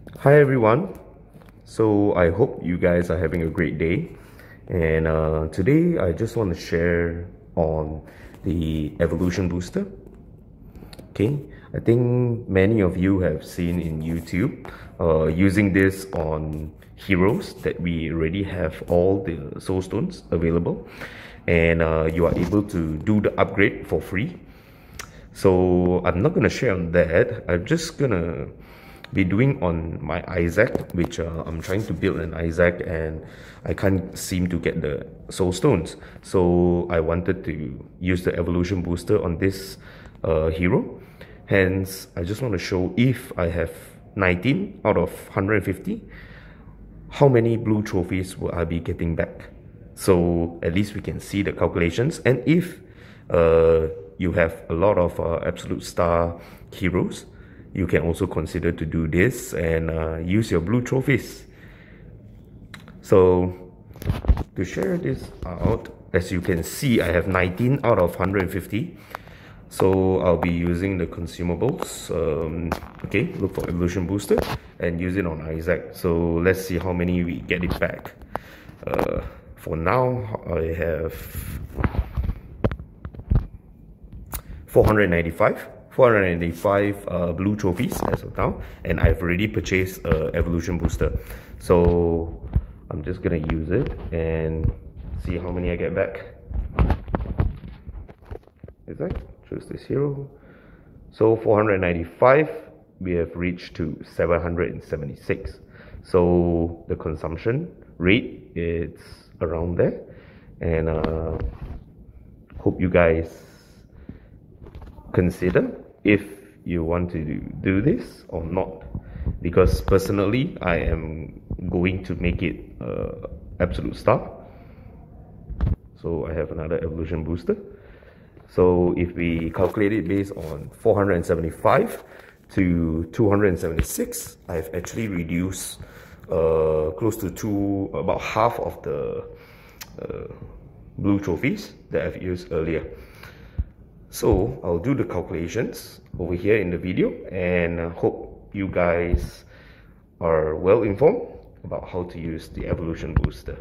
Hi everyone. So I hope you guys are having a great day. And uh, today I just want to share on the evolution booster. Okay, I think many of you have seen in YouTube uh, using this on heroes that we already have all the soul stones available and uh, you are able to do the upgrade for free so I'm not gonna share on that I'm just gonna be doing on my Isaac which uh, I'm trying to build an Isaac and I can't seem to get the soul stones. So I wanted to use the evolution booster on this uh, hero. Hence I just want to show if I have 19 out of 150 how many blue trophies will I be getting back? So at least we can see the calculations. And if uh, you have a lot of uh, absolute star heroes you can also consider to do this and uh, use your blue trophies. So to share this out as you can see I have 19 out of 150 so I'll be using the consumables um, okay look for evolution booster and use it on Isaac. So let's see how many we get it back. Uh, for now I have 495 495 uh, blue trophies as of now and I've already purchased a evolution booster. So I'm just gonna use it and see how many I get back. Is that choose this hero? So 495 we have reached to 776 so the consumption rate is around there. And uh, hope you guys consider if you want to do this or not. Because personally I am going to make it uh, absolute star so I have another evolution booster. So if we calculate it based on 475 to 276 I've actually reduced uh, close to two about half of the uh, blue trophies that I've used earlier so I'll do the calculations over here in the video and uh, hope you guys are well informed about how to use the evolution booster.